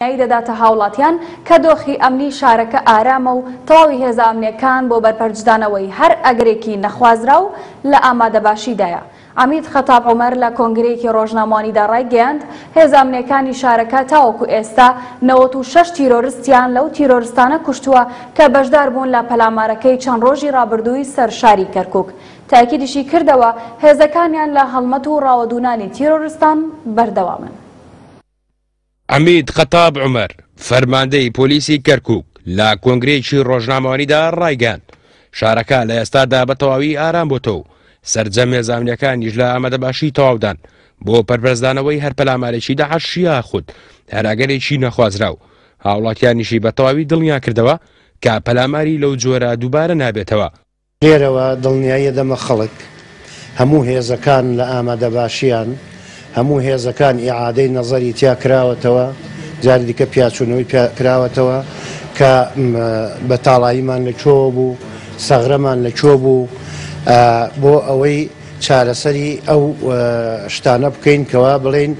دڵنیایی دەداتە هاوڵاتیان کە دۆخی ئەمنی شارەکە ئارامە و تەواوی هێزە ئەمنییەکان بۆ بەرپەرچدانەوەی هەر ئەگەرێکی نەخوازراو لە ئامادەباشیدایە. عەمید خەتاب عومەر لە کۆنگرەیەکی ڕۆژنامەوانیدا ڕایگەیاند، هێزە ئەمنییەکانی شارەکە تاوەکو ئێستا نەوەد و شەش تیرۆرستیان لەو تیرۆرستانە کوشتووە کە بەشداربوون لە پەلامارەکەی چەند ڕۆژی ڕابردووی سەر شاری کەرکوک. تاکیدیشی کردەوە، هێزەکانیان لە هەڵمەت و ڕاوەدوونانی تیرۆرستان بەردەوامن. عەمید قەتاب عومەر، فەرماندەی پۆلیسی کەرکووک لە کۆنگرەیەکی ڕۆژنامەوانیدا ڕایگەیاند، شارەکە لە ئێستادا بە تەواوی ئارام بۆتەوە و سەرجەمێ زامنیەکانیش لە ئامادەباشی تەواودان بۆ پەرپەرزدانەوەی هەر پەلامارێکی داعش یاخود هەر ئەگەرێکی نەخوازراو، هاوڵاتیانیشی بە تەواوی دڵنیاکردەوە کە پەلاماری لەو جۆرە دووبارە نابێتەوە. لێرەوە دڵنیاییە دەمە خەڵک هەموو هێزەکان لە ئامادەباشیان، هەموو هێزەکان ئیعادەی نەزەری تیا کراوەتەوە، جاری دیکە پیاچوونەوەی پیا کراوەتەوە کە بەتاڵاییمان لە کوێوە بوو، سەغرەمان لە کوێ بوو بۆ ئەوەی. چارەسەری ئەو شتانە بکەین کەوا بڵێین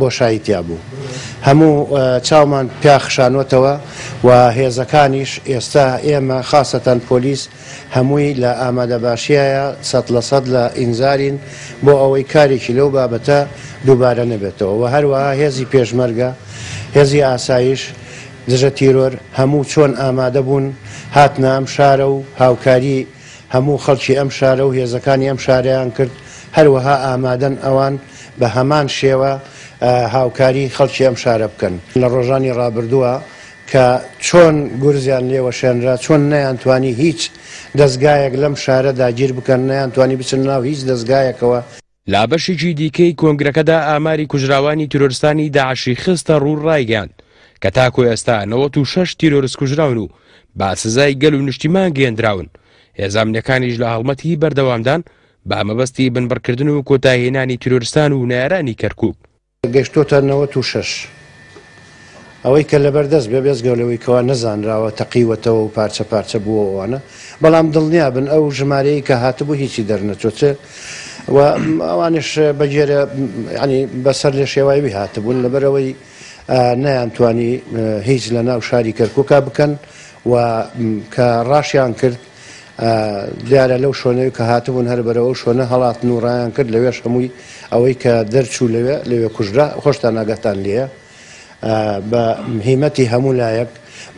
بۆشایی تیا بوو هەموو چاومان پیا خشانوەتەوە و هێزەکانیش ئێستا ئێمە خاستەن پۆلیس هەمووی لە ئامادە باشیایە سەد لە سەد لە ئینزارین بۆ ئەوەی کارێکی لەو بابەتە دووبارە نەبێتەوە و هەروەها هێزی پێشمەرگە هێزی ئاسایش دژە تیرۆر هەموو چۆن ئامادە بوون هاتنام شارە و هاوکاری هەموو خەڵکی ئەم شارە و هێزەکانی ئەم شارەیان کرد، هەروەها ئامادەن ئەوان بە هەمان شێوە هاوکاری خەڵکی ئەم شارە بکەن. لە ڕۆژانی ڕابردووە کە چۆن گورزیان لێ وەشێنرا، چۆن نەیانتوانی هیچ دەزگایەک لەم شارە داگیر بکەن، نەیانتوانی بچنە ناو هیچ دەزگایەکەوە، لە بەشێکی دیکەی کۆنگرەکەدا ئاماری کوژراوانی تیرۆرستانی داعشی خستە ڕوو ڕایگەیاند کە تاکۆ ئێستا نەوەت و شەش تیرۆرست کوژراون و بە سزای گەل و نیشتیمان گەیەندراون هێزامنیەکانیش لە هەڵمەتی بەردەوامدان بە مەبەستی بنبڕکردن و کۆتایهێنانی تیرۆرستان و نەیارانی کەرکوک گەشتۆتە نەوەت و شەش. ئەوەی کە لەبەر دەست بێ بێجگە لەوەی کەوا نەزانراوە تەقیوەتەوە و پارچە پارچە بووە و ئەوانە بەڵام دڵنیا بن ئەو ژمارەیەی کە هاتبوو هیچی دەرنەچوو چ و ئەوانش بە گێرە ینی بەسەر لێ شێوایوی هاتبوون لەبەرەوەی نەیان توانی هیچ لە ناو شاری کەرکووکا بکەن و کە ڕاشیان کرد دیارە لەو شۆنەی کە هاتبوون هەر بەرە ئەو شۆنە هەڵاتن و ڕایان کرد لەوێش هەمووی ئەوەی کە دەرچوو لەوێ لەوێ کوژرا خۆشتان ئاگاتان لێە بە هیمەتی هەموو لایەک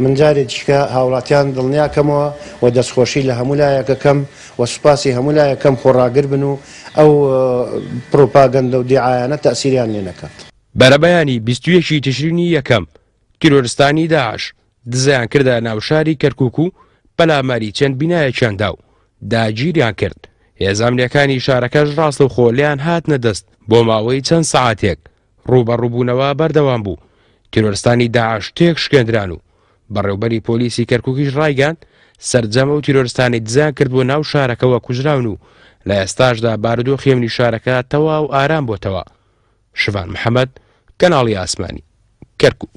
من جارێ دیکە هاوڵاتیان دڵنیاکەمەوە و دەستخۆشی لە هەموو لایەکەکەم و سوپاسی هەموو لایەکەم خۆڕاگر بن و ئەو پروپاگەندە و دیعاانە تاسیریان لێ نەکات. بەرەبەیانی بیست و یەکی تشرینی یەکەم تیرۆرستانی داعش دزەیان کردە ناو شاری کەرکوک و پەلاماری چەند بینایەکیان دا و داگیریان کرد، هێزە ئەمنییەکانی شارەکەش ڕاستەوخۆ لێیان هاتنە دەست، بۆ ماوەی چەند سەعاتێک ڕووبەڕووبوونەوە بەردەوام بوو، تیرۆرستانی داعش تێکشکێندران و بەڕێوبەری پۆلیسی کەرکوکیش ڕایگەیاند، سەرجەم ئەو تیرۆرستانەی دزەیان کردبووە ناو شارەکەوە کوژراون و لە ئێستاشدا بارودۆخی ئەمنی شارەکە تەواو ئارام بۆتەوە. شڤان محەمەد، کەناڵی ئاسمانی، کەرکووک.